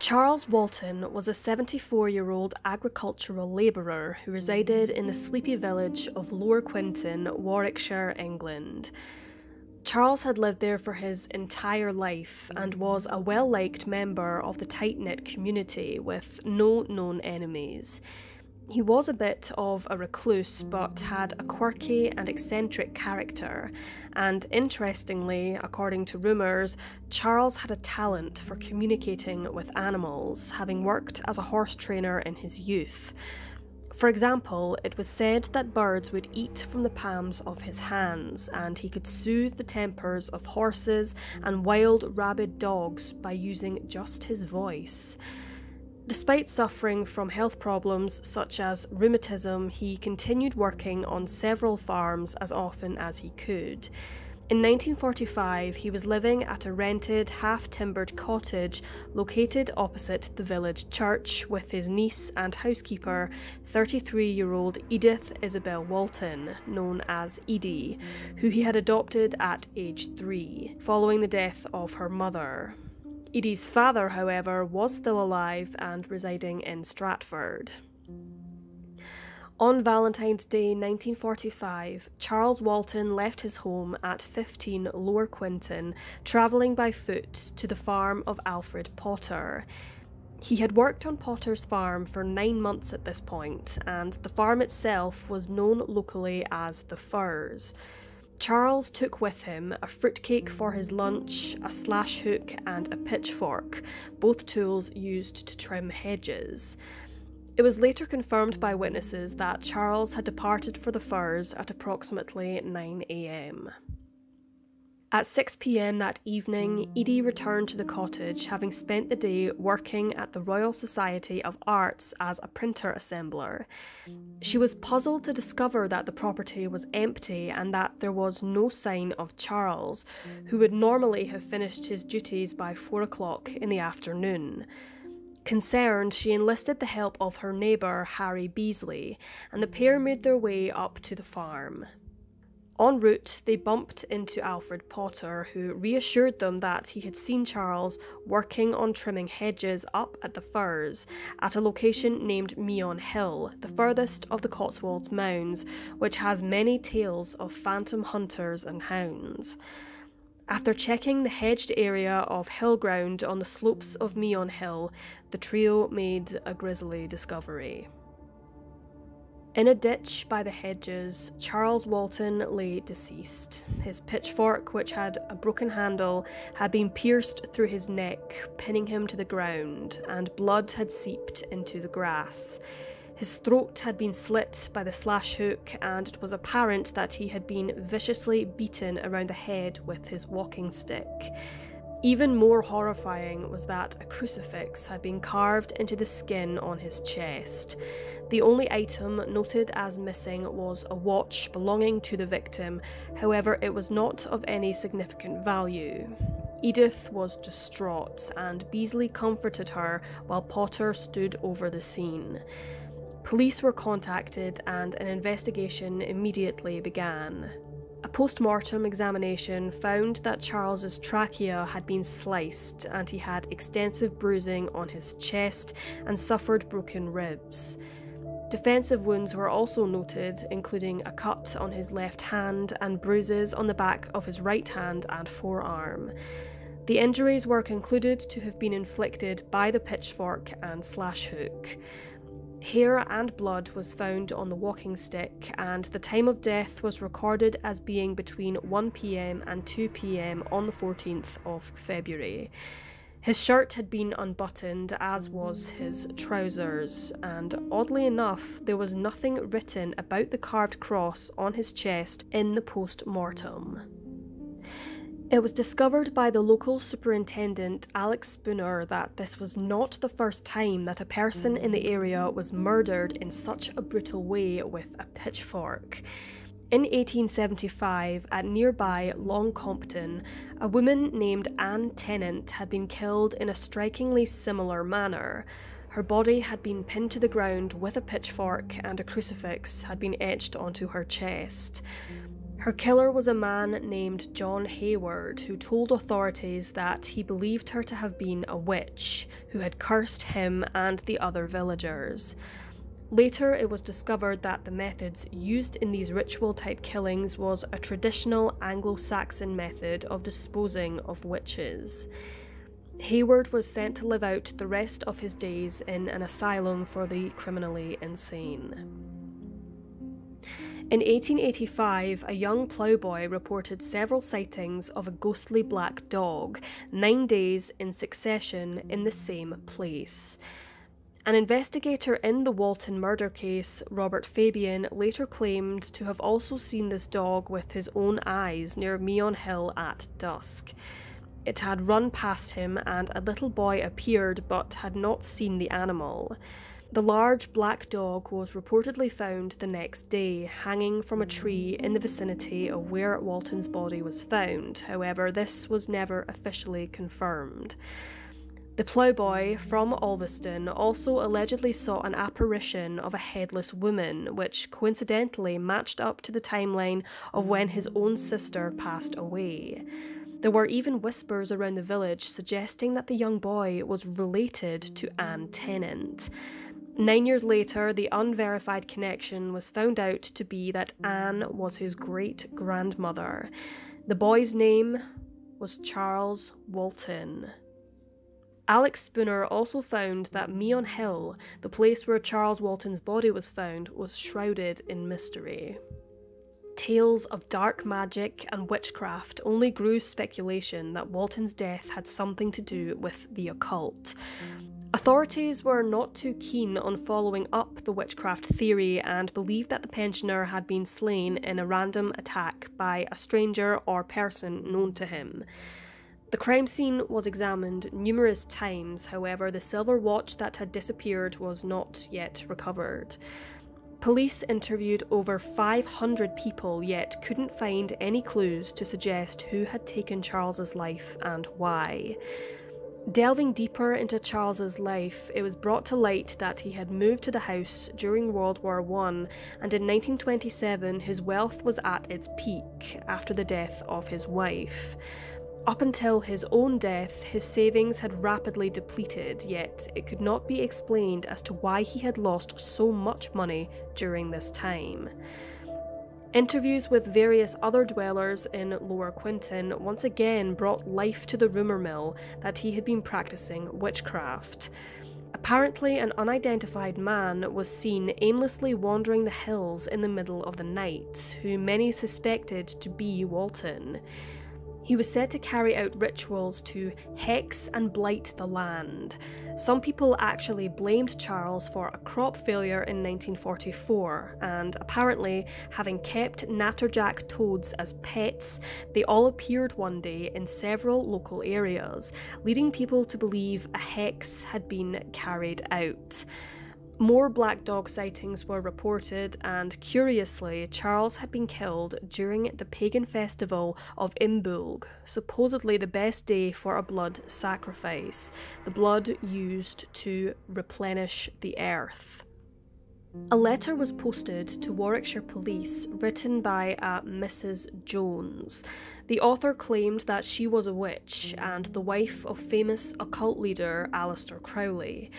Charles Walton was a 74 year old agricultural labourer who resided in the sleepy village of Lower Quinton, Warwickshire, England. Charles had lived there for his entire life and was a well liked member of the tight knit community with no known enemies. He was a bit of a recluse, but had a quirky and eccentric character. And interestingly, according to rumours, Charles had a talent for communicating with animals, having worked as a horse trainer in his youth. For example, it was said that birds would eat from the palms of his hands, and he could soothe the tempers of horses and wild rabid dogs by using just his voice. Despite suffering from health problems such as rheumatism, he continued working on several farms as often as he could. In 1945, he was living at a rented, half timbered cottage located opposite the village church with his niece and housekeeper, 33 year old Edith Isabel Walton, known as Edie, who he had adopted at age three, following the death of her mother. Edie's father, however, was still alive and residing in Stratford. On Valentine's Day 1945, Charles Walton left his home at 15 Lower Quinton, travelling by foot to the farm of Alfred Potter. He had worked on Potter's farm for nine months at this point, and the farm itself was known locally as the Firs. Charles took with him a fruitcake for his lunch, a slash hook, and a pitchfork, both tools used to trim hedges. It was later confirmed by witnesses that Charles had departed for the Firs at approximately 9am. At 6 pm that evening, Edie returned to the cottage, having spent the day working at the Royal Society of Arts as a printer assembler. She was puzzled to discover that the property was empty and that there was no sign of Charles, who would normally have finished his duties by 4 o'clock in the afternoon. Concerned, she enlisted the help of her neighbour, Harry Beasley, and the pair made their way up to the farm. En route, they bumped into Alfred Potter, who reassured them that he had seen Charles working on trimming hedges up at the Firs at a location named Meon Hill, the furthest of the Cotswolds Mounds, which has many tales of phantom hunters and hounds. After checking the hedged area of hill ground on the slopes of Meon Hill, the trio made a grisly discovery. In a ditch by the hedges, Charles Walton lay deceased. His pitchfork, which had a broken handle, had been pierced through his neck, pinning him to the ground, and blood had seeped into the grass. His throat had been slit by the slash hook, and it was apparent that he had been viciously beaten around the head with his walking stick. Even more horrifying was that a crucifix had been carved into the skin on his chest. The only item noted as missing was a watch belonging to the victim, however, it was not of any significant value. Edith was distraught, and Beasley comforted her while Potter stood over the scene. Police were contacted, and an investigation immediately began. A post mortem examination found that Charles's trachea had been sliced and he had extensive bruising on his chest and suffered broken ribs. Defensive wounds were also noted, including a cut on his left hand and bruises on the back of his right hand and forearm. The injuries were concluded to have been inflicted by the pitchfork and slash hook. Hair and blood was found on the walking stick, and the time of death was recorded as being between 1pm and 2pm on the 14th of February. His shirt had been unbuttoned, as was his trousers, and oddly enough, there was nothing written about the carved cross on his chest in the post mortem. It was discovered by the local superintendent Alex Spooner that this was not the first time that a person in the area was murdered in such a brutal way with a pitchfork. In 1875, at nearby Long Compton, a woman named Anne Tennant had been killed in a strikingly similar manner. Her body had been pinned to the ground with a pitchfork, and a crucifix had been etched onto her chest. Her killer was a man named John Hayward, who told authorities that he believed her to have been a witch who had cursed him and the other villagers. Later, it was discovered that the methods used in these ritual type killings was a traditional Anglo Saxon method of disposing of witches. Hayward was sent to live out the rest of his days in an asylum for the criminally insane. In 1885, a young ploughboy reported several sightings of a ghostly black dog, nine days in succession in the same place. An investigator in the Walton murder case, Robert Fabian, later claimed to have also seen this dog with his own eyes near Meon Hill at dusk. It had run past him, and a little boy appeared but had not seen the animal. The large black dog was reportedly found the next day, hanging from a tree in the vicinity of where Walton's body was found. However, this was never officially confirmed. The ploughboy from Ulverston also allegedly saw an apparition of a headless woman, which coincidentally matched up to the timeline of when his own sister passed away. There were even whispers around the village suggesting that the young boy was related to Anne Tennant. Nine years later, the unverified connection was found out to be that Anne was his great grandmother. The boy's name was Charles Walton. Alex Spooner also found that Meon Hill, the place where Charles Walton's body was found, was shrouded in mystery. Tales of dark magic and witchcraft only grew speculation that Walton's death had something to do with the occult. Authorities were not too keen on following up the witchcraft theory and believed that the pensioner had been slain in a random attack by a stranger or person known to him. The crime scene was examined numerous times, however, the silver watch that had disappeared was not yet recovered. Police interviewed over 500 people yet couldn't find any clues to suggest who had taken Charles's life and why. Delving deeper into Charles's life, it was brought to light that he had moved to the house during World War I, and in 1927 his wealth was at its peak after the death of his wife. Up until his own death, his savings had rapidly depleted, yet it could not be explained as to why he had lost so much money during this time. Interviews with various other dwellers in Lower Quinton once again brought life to the rumour mill that he had been practicing witchcraft. Apparently, an unidentified man was seen aimlessly wandering the hills in the middle of the night, who many suspected to be Walton. He was said to carry out rituals to hex and blight the land. Some people actually blamed Charles for a crop failure in 1944, and apparently, having kept natterjack toads as pets, they all appeared one day in several local areas, leading people to believe a hex had been carried out. More black dog sightings were reported, and curiously, Charles had been killed during the pagan festival of Imbolc, supposedly the best day for a blood sacrifice, the blood used to replenish the earth. A letter was posted to Warwickshire Police written by uh, a Mrs. Jones. The author claimed that she was a witch and the wife of famous occult leader Aleister Crowley.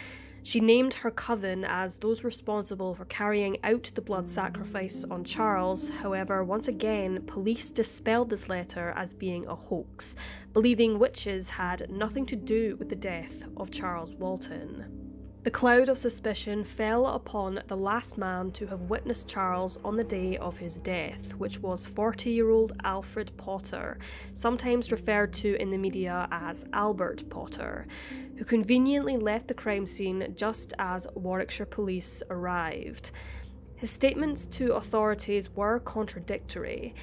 She named her coven as those responsible for carrying out the blood sacrifice on Charles. However, once again, police dispelled this letter as being a hoax, believing witches had nothing to do with the death of Charles Walton. The cloud of suspicion fell upon the last man to have witnessed Charles on the day of his death, which was 40 year old Alfred Potter, sometimes referred to in the media as Albert Potter, who conveniently left the crime scene just as Warwickshire police arrived. His statements to authorities were contradictory.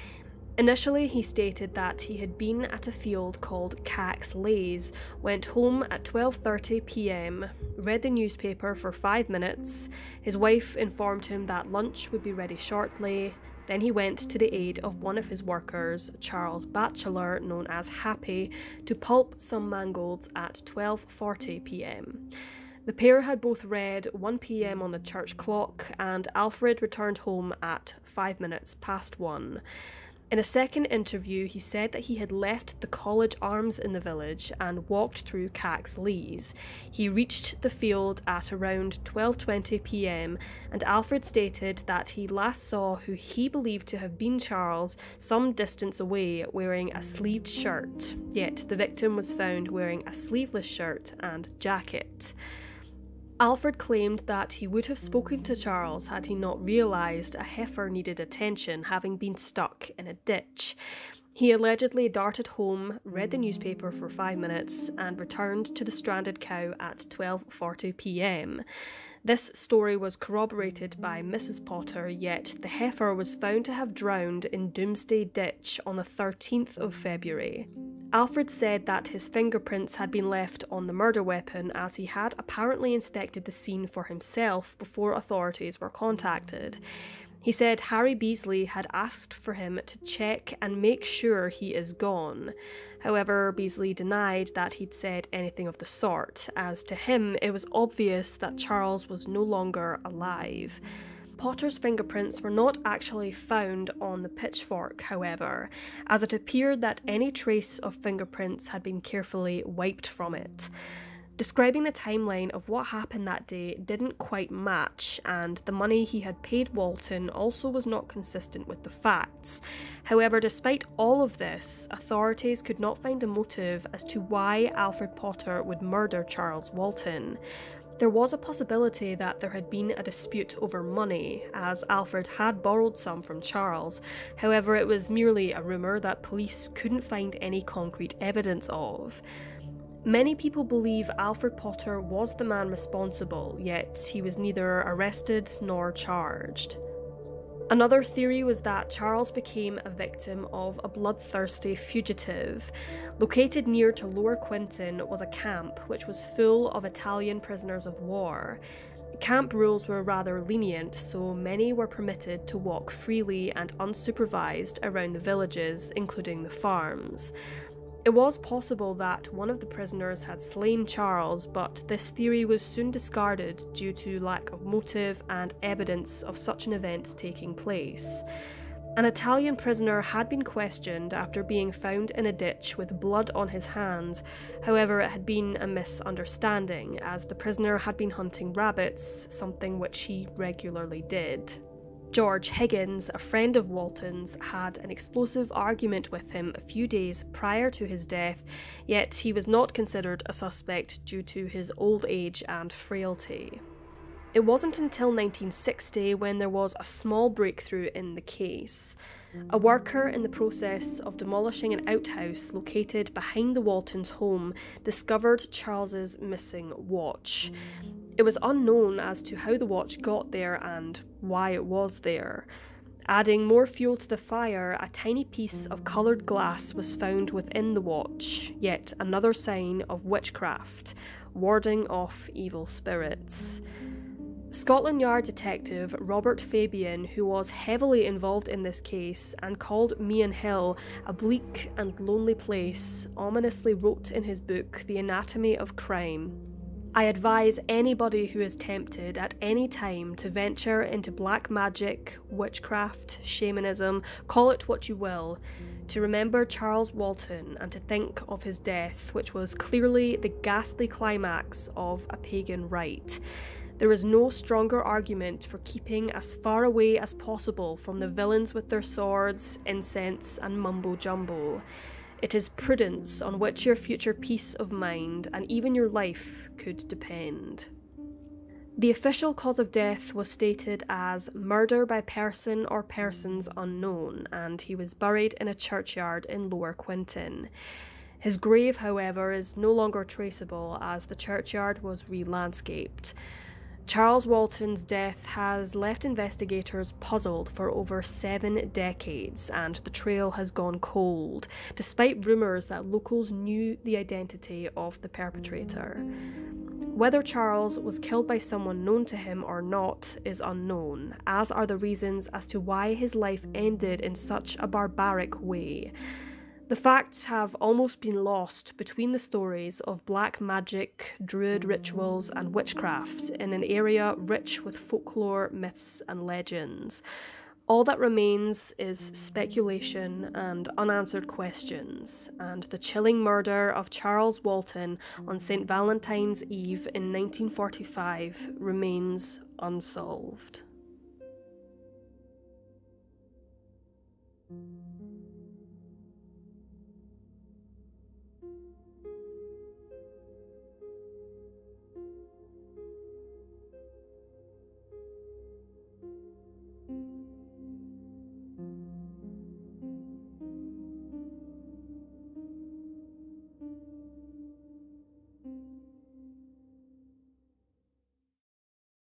Initially, he stated that he had been at a field called Cax Lays, went home at 12:30 p.m., read the newspaper for 5 minutes. His wife informed him that lunch would be ready shortly, Then he went to the aid of one of his workers, Charles Batchelor, known as Happy, to pulp some mangolds at 12:40 p.m. The pair had both read 1 pm on the church clock, and Alfred returned home at 5 minutes past 1. In a second interview, he said that he had left the College Arms in the village and walked through Cax Lees. He reached the field at around 12:20 p.m. and Alfred stated that he last saw who he believed to have been Charles some distance away wearing a sleeved shirt. Yet the victim was found wearing a sleeveless shirt and jacket. Alfred claimed that he would have spoken to Charles had he not realised a heifer needed attention, having been stuck in a ditch. He allegedly darted home, read the newspaper for 5 minutes and returned to the stranded cow at 12:40 p.m. This story was corroborated by Mrs. Potter, yet the heifer was found to have drowned in Doomsday Ditch on the 13th of February. Alfred said that his fingerprints had been left on the murder weapon as he had apparently inspected the scene for himself before authorities were contacted. He said Harry Beasley had asked for him to check and make sure he is gone. However, Beasley denied that he'd said anything of the sort, as to him it was obvious that Charles was no longer alive. Potter's fingerprints were not actually found on the pitchfork, however, as it appeared that any trace of fingerprints had been carefully wiped from it. Describing the timeline of what happened that day didn't quite match, and the money he had paid Walton also was not consistent with the facts. However, despite all of this, authorities could not find a motive as to why Alfred Potter would murder Charles Walton. There was a possibility that there had been a dispute over money, as Alfred had borrowed some from Charles. However, it was merely a rumour that police couldn't find any concrete evidence of. Many people believe Alfred Potter was the man responsible, yet he was neither arrested nor charged. Another theory was that Charles became a victim of a bloodthirsty fugitive. Located near to Lower Quinton was a camp which was full of Italian prisoners of war. Camp rules were rather lenient, so many were permitted to walk freely and unsupervised around the villages, including the farms. It was possible that one of the prisoners had slain Charles, but this theory was soon discarded due to lack of motive and evidence of such an event taking place. An Italian prisoner had been questioned after being found in a ditch with blood on his hands. However, it had been a misunderstanding, as the prisoner had been hunting rabbits, something which he regularly did. George Higgins, a friend of Walton's, had an explosive argument with him a few days prior to his death, yet he was not considered a suspect due to his old age and frailty. It wasn't until 1960 when there was a small breakthrough in the case. A worker in the process of demolishing an outhouse located behind the Waltons' home discovered Charles's missing watch. It was unknown as to how the watch got there and why it was there. Adding more fuel to the fire, a tiny piece of coloured glass was found within the watch, yet another sign of witchcraft, warding off evil spirits. Scotland Yard detective Robert Fabian, who was heavily involved in this case and called Meon Hill a bleak and lonely place, ominously wrote in his book The Anatomy of Crime I advise anybody who is tempted at any time to venture into black magic, witchcraft, shamanism, call it what you will, to remember Charles Walton and to think of his death, which was clearly the ghastly climax of a pagan rite. There is no stronger argument for keeping as far away as possible from the villains with their swords, incense, and mumbo jumbo. It is prudence on which your future peace of mind and even your life could depend. The official cause of death was stated as murder by person or persons unknown, and he was buried in a churchyard in Lower Quinton. His grave, however, is no longer traceable as the churchyard was re landscaped. Charles Walton's death has left investigators puzzled for over seven decades, and the trail has gone cold, despite rumours that locals knew the identity of the perpetrator. Whether Charles was killed by someone known to him or not is unknown, as are the reasons as to why his life ended in such a barbaric way. The facts have almost been lost between the stories of black magic, druid rituals, and witchcraft in an area rich with folklore, myths, and legends. All that remains is speculation and unanswered questions, and the chilling murder of Charles Walton on St. Valentine's Eve in 1945 remains unsolved.